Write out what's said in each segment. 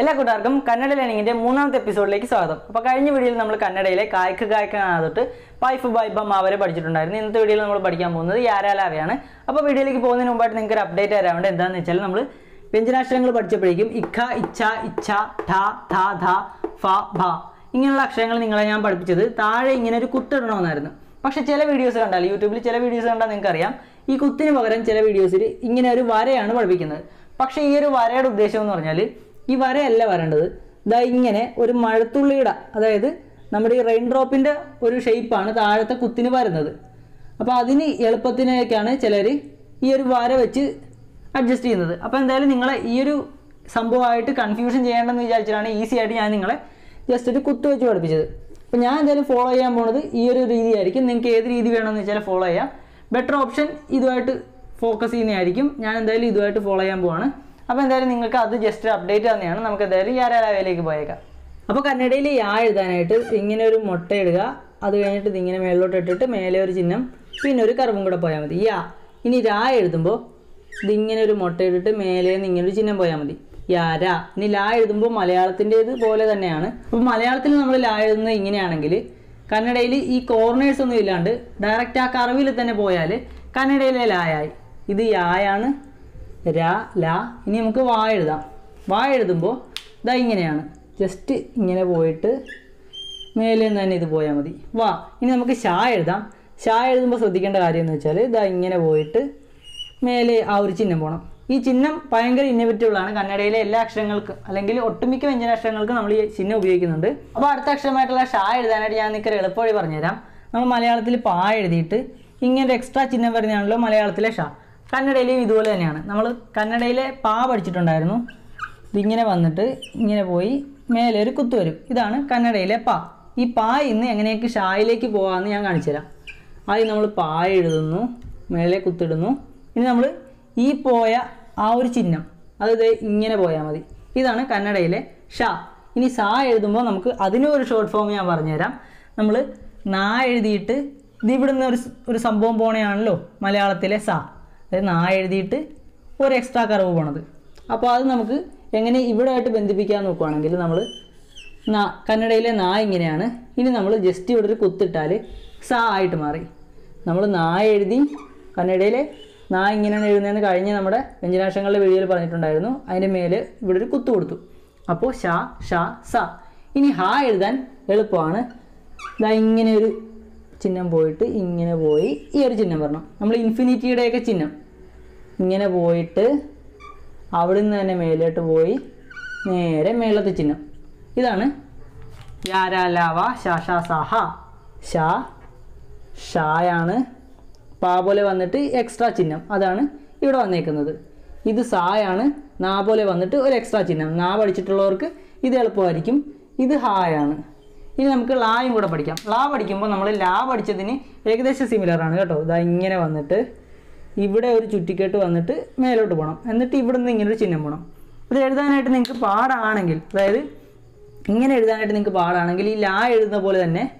എല്ലാ കൂട്ടുകാർക്കും കന്നഡ ലേണിങ്ങിന്റെ മൂന്നാമത്തെ എപ്പിസോഡിലേക്ക് സ്വാഗതം. അപ്പോൾ കഴിഞ്ഞ വീഡിയോയിൽ നമ്മൾ കന്നഡയിലെ കായ്ക്ക് കായ്ക്കാണ് തൊട്ട് പൈഫ് ബൈബം അവരെ പഠിച്ചിട്ടുണ്ടായിരുന്നു. ഇന്നത്തെ വീഡിയോയിൽ നമ്മൾ പഠിക്കാൻ പോകുന്നത് യാരാലാവയാണ് അപ്പോൾ വീഡിയോയിലേക്ക് പോകുന്നതിന് മുമ്പായിട്ട് നിങ്ങൾക്ക് ഒരു അപ്ഡേറ്റ് തരാൻ വേണ്ടി എന്താണെന്ന് വെച്ചാൽ നമ്മൾ വ്യഞ്ജനാക്ഷരങ്ങൾ പഠിച്ചപ്പോഴേക്കും ഇഖ ഇച്ഛ ഇച്ഛ ഠ ധ ധ ഫ ഭ ഇങ്ങനെയുള്ള അക്ഷരങ്ങൾ നിങ്ങളെ ഞാൻ പഠിപ്പിച്ചത് താഴെ ഇങ്ങനെ ഒരു കുത്തിടണമെന്നായിരുന്നു. പക്ഷെ ചില വീഡിയോസ് കണ്ടാൽ യൂട്യൂബിൽ ചില വീഡിയോസ് കണ്ടാൽ നിങ്ങൾക്ക് അറിയാം ഈ കുത്തിന് പകരം ചില വീഡിയോസിൽ ഇങ്ങനെ ഒരു വരയാണ് പഠിപ്പിക്കുന്നത്. പക്ഷേ ഈ ഒരു വരയുടെ ഉദ്ദേശം എന്ന് പറഞ്ഞാൽ ഈ വരയല്ല വരേണ്ടത്. ഇതാ ഇങ്ങനെ ഒരു മഴത്തുള്ളിയുടെ അതായത് നമ്മുടെ ഈ റെയിൻ ഡ്രോപ്പിന്റെ ഒരു ഷേപ്പാണ് താഴത്തെ കുത്തിന് വരുന്നത്. അപ്പോൾ അതിന് എളുപ്പത്തിനൊക്കെയാണ് ചിലർ ഈ ഒരു വര വെച്ച് അഡ്ജസ്റ്റ് ചെയ്യുന്നത്. അപ്പോൾ എന്തായാലും നിങ്ങളെ ഈ ഒരു സംഭവമായിട്ട് കൺഫ്യൂഷൻ ചെയ്യേണ്ടെന്ന് വിചാരിച്ചിട്ടാണ് ഈസി ആയിട്ട് ഞാൻ നിങ്ങളെ ജസ്റ്റ് ഒരു കുത്തു വെച്ച് പഠിപ്പിച്ചത്. അപ്പോൾ ഞാൻ എന്തായാലും ഫോളോ ചെയ്യാൻ പോണത് ഈ ഒരു രീതിയായിരിക്കും. നിങ്ങൾക്ക് ഏത് രീതി വേണമെന്ന് വെച്ചാൽ ഫോളോ ചെയ്യാം. ബെറ്റർ ഓപ്ഷൻ ഇതുമായിട്ട് ഫോക്കസ് ചെയ്യുന്നതായിരിക്കും. ഞാൻ എന്തായാലും ഇതുമായിട്ട് ഫോളോ ചെയ്യാൻ പോവാണ്. അപ്പോൾ എന്തായാലും നിങ്ങൾക്ക് അത് ജസ്റ്റ് അപ്ഡേറ്റ് തന്നെയാണ്. നമുക്ക് എന്തായാലും യാരാലാവയിലേക്ക് പോയേക്കാം. അപ്പോൾ കന്നഡയിൽ യാ എഴുതാനായിട്ട് ഇങ്ങനെ ഒരു മുട്ട ഇടുക. അത് കഴിഞ്ഞിട്ട് ഇതിങ്ങനെ മേളിലോട്ട് ഇട്ടിട്ട് മേലെ ഒരു ചിഹ്നം പിന്നെ ഒരു കർവും കൂടെ പോയാൽ മതി. യാ. ഇനി രാ എഴുതുമ്പോൾ ഇതിങ്ങനെ ഒരു മുട്ട ഇട്ടിട്ട് മേലെ നിന്ന് ഇങ്ങനെ ഒരു ചിഹ്നം പോയാൽ മതി. യാ രാ. ഇനി ലാ എഴുതുമ്പോൾ മലയാളത്തിന്റേത് പോലെ തന്നെയാണ്. അപ്പോൾ മലയാളത്തിൽ നമ്മൾ ലാ എഴുതുന്നത് ഇങ്ങനെയാണെങ്കിൽ കന്നഡയിൽ ഈ കോർണേഴ്സ് ഒന്നും ഇല്ലാണ്ട് ഡയറക്റ്റ് ആ കറവിൽ തന്നെ പോയാൽ കന്നഡയിലെ ലായായി. ഇത് യായാണ് രാ ല. ഇനി നമുക്ക് വാ എഴുതാം. വാ എഴുതുമ്പോൾ ഇതാ ഇങ്ങനെയാണ്. ജസ്റ്റ് ഇങ്ങനെ പോയിട്ട് മേലെ നിന്ന് തന്നെ ഇത് പോയാൽ മതി. വാ. ഇനി നമുക്ക് ഷാ എഴുതാം. ഷാ എഴുതുമ്പോൾ ശ്രദ്ധിക്കേണ്ട കാര്യം എന്ന് വെച്ചാൽ ഇതാ ഇങ്ങനെ പോയിട്ട് മേലെ ആ ഒരു ചിഹ്നം പോകണം ഈ ചിഹ്നം ഭയങ്കര ആണ്. കന്നഡയിലെ എല്ലാ അക്ഷരങ്ങൾക്കും അല്ലെങ്കിൽ ഒട്ടുമിക്ക വ്യഞ്ജനാക്ഷരങ്ങൾക്കും നമ്മൾ ഈ ചിഹ്നം ഉപയോഗിക്കുന്നുണ്ട്. അപ്പോൾ അടുത്ത അക്ഷരമായിട്ടുള്ള ഷാ എഴുതാനായിട്ട് ഞാൻ നിൽക്കൊരു എളുപ്പവഴി പറഞ്ഞുതരാം. നമ്മൾ മലയാളത്തിൽ പാ എഴുതിയിട്ട് ഇങ്ങനെ എക്സ്ട്രാ ചിഹ്നം വരുന്നതാണല്ലോ മലയാളത്തിലെ ഷാ കന്നഡയിലെയും ഇതുപോലെ തന്നെയാണ്. നമ്മൾ കന്നഡയിലെ പാ പഠിച്ചിട്ടുണ്ടായിരുന്നു. ഇതിങ്ങനെ വന്നിട്ട് ഇങ്ങനെ പോയി മേലെ ഒരു കുത്തു വരും. ഇതാണ് കന്നഡയിലെ പാ. ഈ പാ ഇന്ന് എങ്ങനെയൊക്കെ ഷായിലേക്ക് പോകാമെന്ന് ഞാൻ കാണിച്ചു തരാം. ആദ്യം നമ്മൾ പാ എഴുതുന്നു മേലെ കുത്തിടുന്നു. ഇനി നമ്മൾ ഈ പോയ ആ ഒരു ചിഹ്നം അത് ഇങ്ങനെ പോയാൽ മതി. ഇതാണ് കന്നഡയിലെ ഷ. ഇനി സാ എഴുതുമ്പോൾ നമുക്ക് അതിനും ഒരു ഷോർട്ട് ഫോം ഞാൻ പറഞ്ഞുതരാം. നമ്മൾ നാ എഴുതിയിട്ട് ഇത് ഇവിടുന്ന് ഒരു ഒരു സംഭവം പോണെയാണല്ലോ മലയാളത്തിലെ സാ. അതായത് നാ എഴുതിയിട്ട് ഒരു എക്സ്ട്രാ കറവ് പോണത്. അപ്പോൾ അത് നമുക്ക് എങ്ങനെ ഇവിടെ ആയിട്ട് ബന്ധിപ്പിക്കാൻ നോക്കുവാണെങ്കിൽ നമ്മൾ നാ കന്നഡയിലെ നാ ഇങ്ങനെയാണ്. ഇനി നമ്മൾ ജസ്റ്റ് ഇവിടെ ഒരു കുത്തിട്ടാൽ സാ ആയിട്ട് മാറി. നമ്മൾ നാ എഴുതി കന്നഡയിലെ നാ ഇങ്ങനെയാണ് എഴുതുന്നതെന്ന് കഴിഞ്ഞ് നമ്മുടെ വ്യഞ്ജനാക്ഷരങ്ങളുടെ വീഡിയോയിൽ പറഞ്ഞിട്ടുണ്ടായിരുന്നു. അതിന്റെ മേലെ ഇവിടെ ഒരു കുത്തു കൊടുത്തു. അപ്പോൾ ഷാ ഷാ സ. ഇനി ഹാ എഴുതാൻ എളുപ്പമാണ്. ഇതാ ഇങ്ങനെ ഒരു ചിഹ്നം പോയിട്ട് ഇങ്ങനെ പോയി ഈ ഒരു ചിഹ്നം വരണം. നമ്മൾ ഇൻഫിനിറ്റിയുടെയൊക്കെ ചിഹ്നം. ഇങ്ങനെ പോയിട്ട് അവിടെ നിന്ന് തന്നെ മേലോട്ട് പോയി നേരെ മേളത്തെ ചിഹ്നം. ഇതാണ്. യാരാലാവ ഷാ ഷാ ഷാ ഷായാണ് പാ പോലെ വന്നിട്ട് എക്സ്ട്രാ ചിഹ്നം. അതാണ് ഇവിടെ വന്നേക്കുന്നത്. ഇത് സായാണ് നാ പോലെ വന്നിട്ട് ഒരു എക്സ്ട്രാ ചിഹ്നം. നാ പഠിച്ചിട്ടുള്ളവർക്ക് ഇത് എളുപ്പമായിരിക്കും. ഇത് ഹായാണ്. ഇനി നമുക്ക് ലായും കൂടെ പഠിക്കാം. ലാ പഠിക്കുമ്പോൾ നമ്മൾ ലാ പഠിച്ചതിന് ഏകദേശം സിമിലർ ആണ് കേട്ടോ. ഇതാ ഇങ്ങനെ വന്നിട്ട് ഇവിടെ ഒരു ചുറ്റിക്കെട്ട് വന്നിട്ട് മേലോട്ട് പോകണം എന്നിട്ട് ഇവിടെ നിന്ന് ഇങ്ങനെ ഒരു ചിഹ്നം പോകണം ഇത് എഴുതാനായിട്ട് നിങ്ങൾക്ക് പാടാണെങ്കിൽ അതായത് ഇങ്ങനെ എഴുതാനായിട്ട് നിങ്ങൾക്ക് പാടാണെങ്കിൽ ഈ ലാ എഴുതുന്ന പോലെ തന്നെ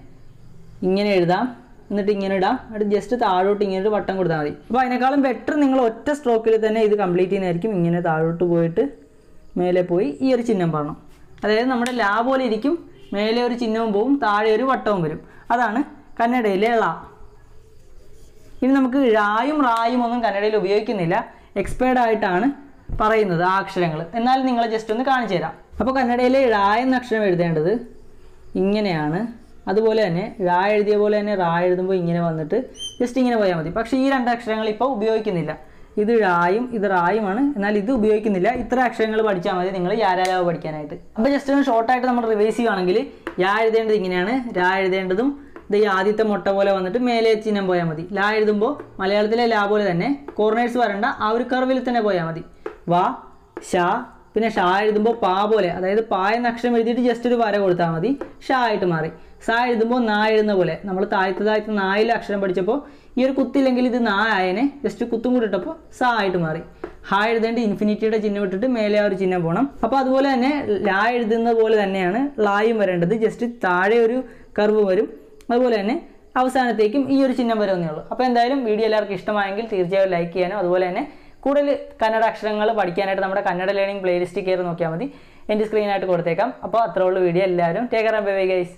ഇങ്ങനെ എഴുതാം. എന്നിട്ട് ഇങ്ങനെ ഇടാം. എന്നിട്ട് ജസ്റ്റ് താഴോട്ട് ഇങ്ങനെ ഒരു വട്ടം കൊടുത്താൽ മതി. അപ്പോൾ അതിനേക്കാളും ബെറ്റർ നിങ്ങൾ ഒറ്റ സ്ട്രോക്കിൽ തന്നെ ഇത് കംപ്ലീറ്റ് ചെയ്യുന്നതായിരിക്കും. ഇങ്ങനെ താഴോട്ട് പോയിട്ട് മേലെ പോയി ഈ ഒരു ചിഹ്നം പറയണം അതായത് നമ്മുടെ ലാ പോലെ ഇരിക്കും. മേലെ ഒരു ചിഹ്നവും പോവും താഴെ ഒരു വട്ടവും വരും. അതാണ് കന്നഡയിലെ ള. ഇനി നമുക്ക് ഴായും റായും ഒന്നും കന്നഡയിൽ ഉപയോഗിക്കുന്നില്ല. എക്സ്പേർഡ് ആയിട്ടാണ് പറയുന്നത് ആ അക്ഷരങ്ങൾ എന്നാൽ നിങ്ങൾ ജസ്റ്റ് ഒന്ന് കാണിച്ചു തരാം. അപ്പോൾ കന്നഡയിലെ ഴ എന്ന അക്ഷരം എഴുതേണ്ടത് ഇങ്ങനെയാണ്. അതുപോലെ തന്നെ ഴ എഴുതിയ പോലെ തന്നെ റാ എഴുതുമ്പോൾ ഇങ്ങനെ വന്നിട്ട് ജസ്റ്റ് ഇങ്ങനെ പോയാൽ മതി. പക്ഷേ ഈ രണ്ട് അക്ഷരങ്ങൾ ഇപ്പോൾ ഉപയോഗിക്കുന്നില്ല. ഇത് ഴായും ഇത് റായുമാണ്. എന്നാൽ ഇത് ഉപയോഗിക്കുന്നില്ല. ഇത്ര അക്ഷരങ്ങൾ പഠിച്ചാൽ മതി നിങ്ങൾ യാരാലാവ് പഠിക്കാനായിട്ട്. അപ്പോൾ ജസ്റ്റ് ഒന്ന് ഷോർട്ടായിട്ട് നമ്മൾ റിവൈസ് ചെയ്യുകയാണെങ്കിൽ യാ എഴുതേണ്ടത് ഇങ്ങനെയാണ്. രാ എഴുതേണ്ടതും ഇത് ഈ ആദ്യത്തെ മുട്ട പോലെ വന്നിട്ട് മേലെ ചിഹ്നം പോയാൽ മതി. ലാ എഴുതുമ്പോൾ മലയാളത്തിലെ ലാ പോലെ തന്നെ കോർണേഴ്സ് വരണ്ട ആ ഒരു കർവിൽ തന്നെ പോയാൽ മതി. വാ ഷാ പിന്നെ ഷാ എഴുതുമ്പോൾ പാ പോലെ അതായത് പാ എന്ന അക്ഷരം എഴുതിയിട്ട് ജസ്റ്റ് ഒരു വര കൊടുത്താൽ മതി ഷാ ആയിട്ട് മാറി. സാ എഴുതുമ്പോൾ നാ എഴുതുന്ന പോലെ നമ്മൾ താഴത്തെ താഴത്തെ നായിലെ അക്ഷരം പഠിച്ചപ്പോൾ ഈ ഒരു കുത്തില്ലെങ്കിൽ ഇത് നാ ആയനെ ജസ്റ്റ് കുത്തും കൂടി ഇട്ടപ്പോൾ സാ ആയിട്ട് മാറി. ഹാ എഴുതേണ്ട ഇൻഫിനിറ്റിയുടെ ചിഹ്നം ഇട്ടിട്ട് മേലെ ആ ഒരു ചിഹ്നം പോകണം അപ്പോൾ അതുപോലെ തന്നെ ലാ എഴുതുന്ന പോലെ തന്നെയാണ് ലായും വരേണ്ടത്. ജസ്റ്റ് താഴെ ഒരു കർവ് വരും. അതുപോലെ തന്നെ അവസാനത്തേക്കും ഈ ഒരു ചിഹ്നം വരെ ഒന്നേ ഉള്ളൂ. അപ്പോൾ എന്തായാലും വീഡിയോ എല്ലാവർക്കും ഇഷ്ടമായെങ്കിൽ തീർച്ചയായും ലൈക്ക് ചെയ്യാനും അതുപോലെ തന്നെ കൂടുതൽ കന്നഡ അക്ഷരങ്ങൾ പഠിക്കാനായിട്ട് നമ്മുടെ കന്നഡ ലേണിംഗ് പ്ലേലിസ്റ്റ് കയറി നോക്കിയാൽ മതി. എന്റെ സ്ക്രീനായിട്ട് കൊടുത്തേക്കാം. അപ്പോൾ അത്രേ ഉള്ളൂ വീഡിയോ. എല്ലാവരും ടേക്ക് ബൈ ബൈ ഗൈസ്